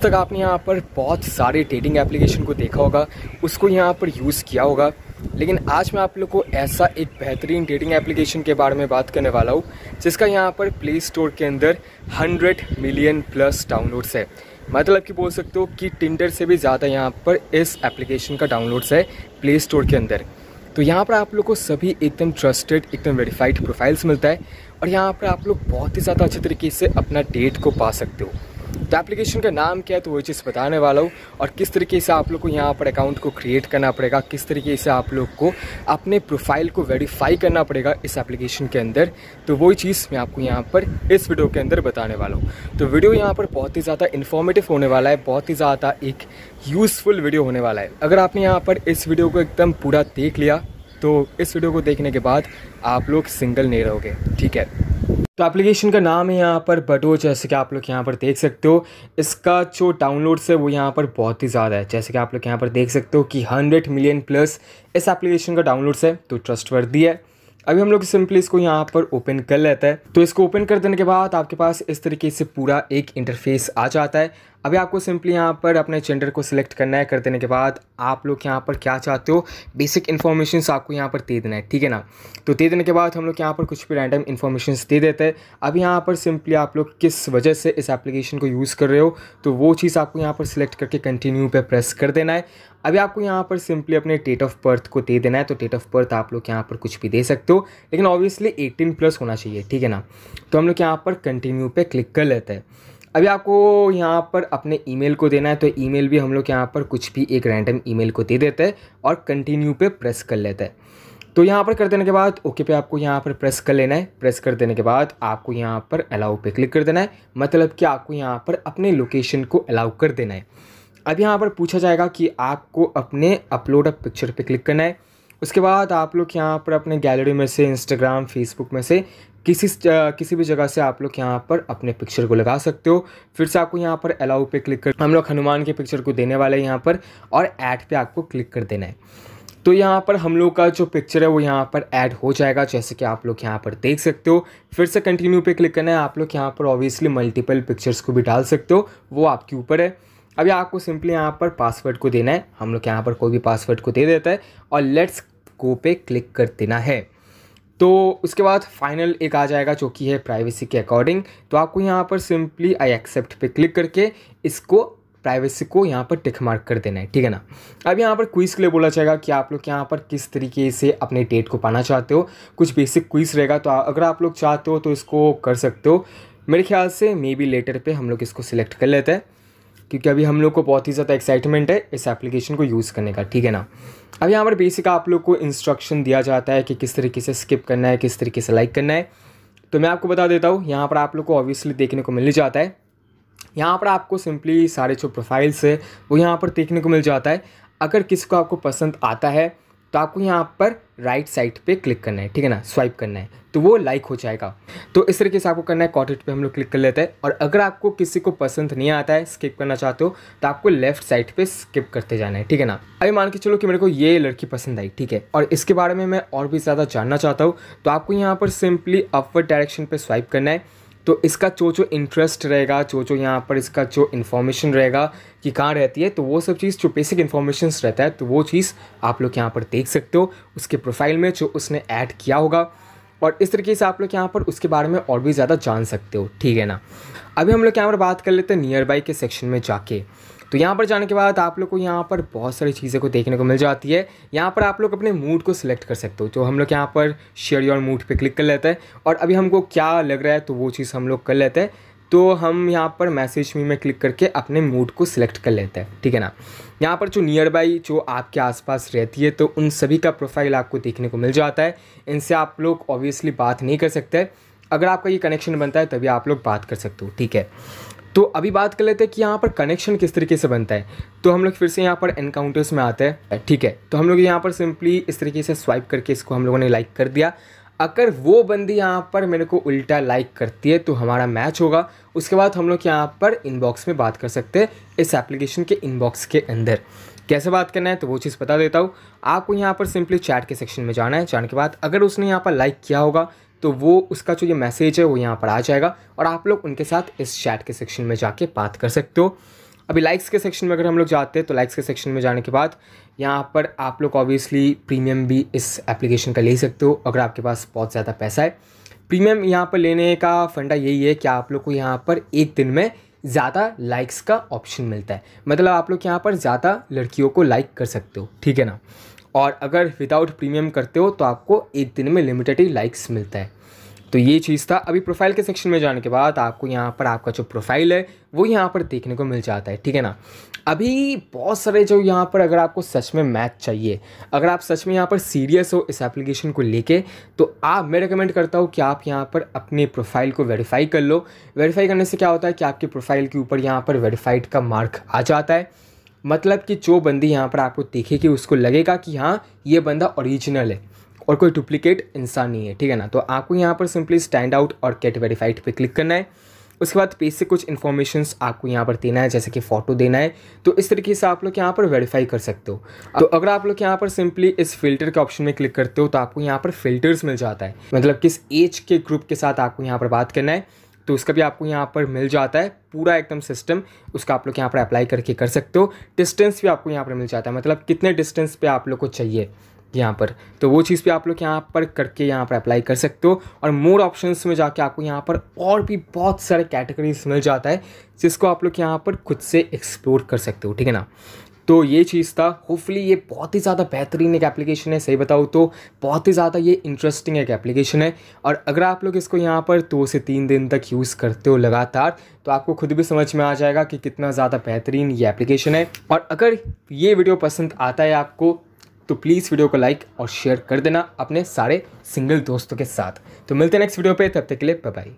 तक आपने यहाँ पर बहुत सारे ट्रेडिंग एप्लीकेशन को देखा होगा, उसको यहाँ पर यूज़ किया होगा। लेकिन आज मैं आप लोग को ऐसा एक बेहतरीन ट्रेडिंग एप्लीकेशन के बारे में बात करने वाला हूँ, जिसका यहाँ पर प्ले स्टोर के अंदर 100 मिलियन प्लस डाउनलोड्स है। मतलब कि बोल सकते हो कि टिंडर से भी ज़्यादा यहाँ पर इस एप्लीकेशन का डाउनलोड्स है प्ले स्टोर के अंदर। तो यहाँ पर आप लोग को सभी एकदम ट्रस्टेड एकदम वेरीफाइड प्रोफाइल्स मिलता है, और यहाँ पर आप लोग बहुत ही ज़्यादा अच्छे तरीके से अपना डेट को पा सकते हो। तो एप्लीकेशन का नाम क्या है तो वही चीज़ बताने वाला हूँ। और किस तरीके से आप लोग को यहाँ पर अकाउंट को क्रिएट करना पड़ेगा, किस तरीके से आप लोग को अपने प्रोफ़ाइल को वेरीफाई करना पड़ेगा इस एप्लीकेशन के अंदर तो वही चीज़ मैं आपको यहाँ पर इस वीडियो के अंदर बताने वाला हूँ। तो वीडियो यहाँ पर बहुत ही ज़्यादा इन्फॉर्मेटिव होने वाला है, बहुत ही ज़्यादा एक यूज़फुल वीडियो होने वाला है। अगर आपने यहाँ पर इस वीडियो को एकदम पूरा देख लिया तो इस वीडियो को देखने के बाद आप लोग सिंगल नहीं रहोगे, ठीक है? तो एप्लीकेशन का नाम है यहाँ पर बटो जैसे कि आप लोग यहाँ पर देख सकते हो। इसका जो डाउनलोड्स है वो यहाँ पर बहुत ही ज़्यादा है। जैसे कि आप लोग यहाँ पर देख सकते हो कि हंड्रेड मिलियन प्लस इस एप्लीकेशन का डाउनलोड्स है तो ट्रस्ट वर्दी है। अभी हम लोग सिंपली इसको यहाँ पर ओपन कर लेते हैं। तो इसको ओपन कर देने के बाद आपके पास इस तरीके से पूरा एक इंटरफेस आ जाता है। अभी आपको सिंपली यहाँ पर अपने जेंडर को सिलेक्ट करना है, कर देने के बाद आप लोग यहाँ पर क्या चाहते हो? बेसिक इन्फॉर्मेशन आपको यहाँ पर दे देना है, ठीक है ना? तो दे देने के बाद हम लोग यहाँ पर कुछ भी रैंडम इन्फॉर्मेशन दे देते हैं। अब यहाँ पर सिंपली आप लोग किस वजह से इस एप्लीकेशन को यूज़ कर रहे हो तो वो चीज़ आपको यहाँ पर सिलेक्ट करके कंटिन्यू पे प्रेस कर देना है। अभी आपको यहाँ पर सिंपली अपने डेट ऑफ़ बर्थ को दे देना है तो डेट ऑफ़ बर्थ आप लोग यहाँ पर कुछ भी दे सकते हो, लेकिन ऑब्वियसली एटीन प्लस होना चाहिए, ठीक है ना? तो हम लोग यहाँ पर कंटिन्यू पे क्लिक कर लेते हैं। अभी आपको यहाँ पर अपने ईमेल को देना है तो ईमेल भी हम लोग यहाँ पर कुछ भी एक रैंडम ईमेल को दे देते हैं और कंटिन्यू पे प्रेस कर लेते हैं। तो यहाँ पर कर देने के बाद ओके पे आपको यहाँ पर प्रेस कर लेना है। प्रेस कर देने के बाद आपको यहाँ पर अलाउ पे क्लिक कर देना है। मतलब कि आपको यहाँ पर अपने लोकेशन को अलाउ कर देना है। अब यहाँ पर पूछा जाएगा कि आपको अपने अपलोड अप पिक्चर पे क्लिक करना है। उसके बाद आप लोग यहाँ पर अपने गैलरी में से इंस्टाग्राम फेसबुक में से किसी किसी भी जगह से आप लोग यहाँ पर अपने पिक्चर को लगा सकते हो। फिर से आपको यहाँ पर अलाउ पे क्लिक कर, हम लोग हनुमान के पिक्चर को देने वाले हैं यहाँ पर और ऐड पे आपको क्लिक कर देना है। तो यहाँ पर हम लोग का जो पिक्चर है वो यहाँ पर ऐड हो जाएगा, जैसे कि आप लोग यहाँ पर देख सकते हो। फिर से कंटिन्यू पे क्लिक करना है, आप लोग यहाँ पर ऑब्वियसली मल्टीपल पिक्चर्स को भी डाल सकते हो, वो आपके ऊपर है। अभी आपको सिंपली यहाँ पर पासवर्ड को देना है, हम लोग यहाँ पर कोई भी पासवर्ड को दे देता है और लेट्स गो पे क्लिक कर देना है। तो उसके बाद फाइनल एक आ जाएगा जो कि है प्राइवेसी के अकॉर्डिंग तो आपको यहाँ पर सिंपली आई एक्सेप्ट पे क्लिक करके इसको प्राइवेसी को यहाँ पर टिक मार्क कर देना है, ठीक है ना? अब यहाँ पर क्विज़ के लिए बोला जाएगा कि आप लोग यहाँ पर किस तरीके से अपने डेट को पाना चाहते हो। कुछ बेसिक क्विज़ रहेगा तो अगर आप लोग चाहते हो तो इसको कर सकते हो। मेरे ख्याल से मे बी लेटर पे हम लोग इसको सिलेक्ट कर लेते हैं। क्योंकि अभी हम लोग को बहुत ही ज़्यादा एक्साइटमेंट है इस एप्लीकेशन को यूज़ करने का, ठीक है ना? अब यहाँ पर बेसिक आप लोग को इंस्ट्रक्शन दिया जाता है कि किस तरीके से स्किप करना है, किस तरीके से लाइक करना है। तो मैं आपको बता देता हूँ, यहाँ पर आप लोग को ऑब्वियसली देखने को मिल जाता है। यहाँ पर आपको सिंपली सारे जो प्रोफाइल्स है, वो यहाँ पर देखने को मिल जाता है। अगर किसी को आपको पसंद आता है तो आपको यहाँ पर राइट साइड पे क्लिक करना है, ठीक है ना? स्वाइप करना है तो वो लाइक हो जाएगा। तो इस तरीके से आपको करना है कॉटेट पे हम लोग क्लिक कर लेते हैं। और अगर आपको किसी को पसंद नहीं आता है स्किप करना चाहते हो तो आपको लेफ़्ट साइड पे स्किप करते जाना है, ठीक है ना? अभी मान के चलो कि मेरे को ये लड़की पसंद आई, ठीक है? और इसके बारे में मैं और भी ज़्यादा जानना चाहता हूँ तो आपको यहाँ पर सिंपली अपवर्ड डायरेक्शन पर स्वाइप करना है। तो इसका जो जो इंटरेस्ट रहेगा, जो जो यहाँ पर इसका जो इन्फॉर्मेशन रहेगा कि कहाँ रहती है तो वो सब चीज़, जो बेसिक इन्फॉर्मेशन रहता है तो वो चीज़ आप लोग यहाँ पर देख सकते हो, उसके प्रोफ़ाइल में जो उसने ऐड किया होगा। और इस तरीके से आप लोग यहाँ पर उसके बारे में और भी ज़्यादा जान सकते हो, ठीक है ना? अभी हम लोग यहाँ पर बात कर लेते हैं नियर बाई के सेक्शन में जाके। तो यहाँ पर जाने के बाद आप लोग को यहाँ पर बहुत सारी चीज़ें को देखने को मिल जाती है। यहाँ पर आप लोग अपने मूड को सिलेक्ट कर सकते हो। तो हम लोग यहाँ पर शेयर योर मूड पे क्लिक कर लेते हैं और अभी हमको क्या लग रहा है तो वो चीज़ हम लोग कर लेते हैं। तो हम यहाँ पर मैसेज मी में क्लिक करके अपने मूड को सिलेक्ट कर लेते हैं। ठीक है ना? यहाँ पर जो नियर बाई जो आपके आसपास रहती है तो उन सभी का प्रोफ़ाइल आपको देखने को मिल जाता है। इनसे आप लोग ऑब्वियसली बात नहीं कर सकते। अगर आपका ये कनेक्शन बनता है तभी आप लोग बात कर सकते हो। ठीक है? तो अभी बात कर लेते हैं कि यहाँ पर कनेक्शन किस तरीके से बनता है। तो हम लोग फिर से यहाँ पर एनकाउंटर्स में आते हैं। ठीक है तो हम लोग यहाँ पर सिंपली इस तरीके से स्वाइप करके इसको हम लोगों ने लाइक कर दिया। अगर वो बंदी यहाँ पर मेरे को उल्टा लाइक करती है तो हमारा मैच होगा। उसके बाद हम लोग यहाँ पर इनबॉक्स में बात कर सकते हैं इस एप्लीकेशन के इनबॉक्स के अंदर। कैसे बात करना है तो वो चीज़ बता देता हूँ। आपको यहाँ पर सिंपली चैट के सेक्शन में जाना है। जाने के बाद अगर उसने यहाँ पर लाइक किया होगा तो वो, उसका जो ये मैसेज है, वो यहाँ पर आ जाएगा और आप लोग उनके साथ इस चैट के सेक्शन में जाके बात कर सकते हो। अभी लाइक्स के सेक्शन में अगर हम लोग जाते हैं तो लाइक्स के सेक्शन में जाने के बाद यहाँ पर आप लोग ऑब्वियसली प्रीमियम भी इस एप्लीकेशन का ले सकते हो, अगर आपके पास बहुत ज़्यादा पैसा है। प्रीमियम यहाँ पर लेने का फंडा यही है कि आप लोग को यहाँ पर एक दिन में ज़्यादा लाइक्स का ऑप्शन मिलता है। मतलब आप लोग यहाँ पर ज़्यादा लड़कियों को लाइक कर सकते हो, ठीक है ना? और अगर विदाउट प्रीमियम करते हो तो आपको एक दिन में लिमिटेड ही लाइक्स मिलता है। तो ये चीज़ था। अभी प्रोफ़ाइल के सेक्शन में जाने के बाद आपको यहाँ पर आपका जो प्रोफ़ाइल है, वो यहाँ पर देखने को मिल जाता है, ठीक है ना? अभी बहुत सारे जो यहाँ पर अगर आपको सच में मैथ चाहिए, अगर आप सच में यहाँ पर सीरियस हो इस एप्लीकेशन को लेके तो आप, मैं रिकमेंड करता हूँ कि आप यहाँ पर अपने प्रोफ़ाइल को वेरीफाई कर लो। वेरीफाई करने से क्या होता है कि आपके प्रोफ़ाइल के ऊपर यहाँ पर वेरीफाइड का मार्क आ जाता है। मतलब कि जो बंदी यहाँ पर आपको देखेगी उसको लगेगा कि हाँ ये बंदा ओरिजिनल है और कोई डुप्लीकेट इंसान नहीं है, ठीक है ना? तो आपको यहाँ पर सिंपली स्टैंड आउट और गेट वेरीफाइड पे क्लिक करना है। उसके बाद पेज से कुछ इन्फॉर्मेशन आपको यहाँ पर देना है, जैसे कि फ़ोटो देना है। तो इस तरीके से आप लोग यहाँ पर वेरीफाई कर सकते हो। तो अगर आप लोग यहाँ पर सिंपली इस फ़िल्टर के ऑप्शन में क्लिक करते हो तो आपको यहाँ पर फिल्टर्स मिल जाता है। मतलब किस एज के ग्रुप के साथ आपको यहाँ पर बात करना है। तो उसका भी आपको यहाँ पर मिल जाता है पूरा एकदम सिस्टम उसका आप लोग यहाँ पर अप्लाई करके कर सकते हो। डिस्टेंस भी आपको यहाँ पर मिल जाता है मतलब कितने डिस्टेंस पे आप लोग को चाहिए यहाँ पर। तो वो चीज़ भी आप लोग यहाँ पर करके यहाँ पर अप्लाई कर सकते हो। और मोर ऑप्शंस में जाके आपको यहाँ पर और भी बहुत सारे कैटेगरीज मिल जाता है, जिसको आप लोग यहाँ पर खुद से एक्सप्लोर कर सकते हो, ठीक है ना? तो ये चीज़ था। होपफुली ये बहुत ही ज़्यादा बेहतरीन एक एप्लीकेशन है, सही बताऊँ तो। बहुत ही ज़्यादा ये इंटरेस्टिंग एक एप्लीकेशन है। और अगर आप लोग इसको यहाँ पर दो से तीन दिन तक यूज़ करते हो लगातार तो आपको खुद भी समझ में आ जाएगा कि कितना ज़्यादा बेहतरीन ये एप्लीकेशन है। और अगर ये वीडियो पसंद आता है आपको तो प्लीज़ वीडियो को लाइक और शेयर कर देना अपने सारे सिंगल दोस्तों के साथ। तो मिलते हैं नेक्स्ट वीडियो पे, तब तक के लिए बाय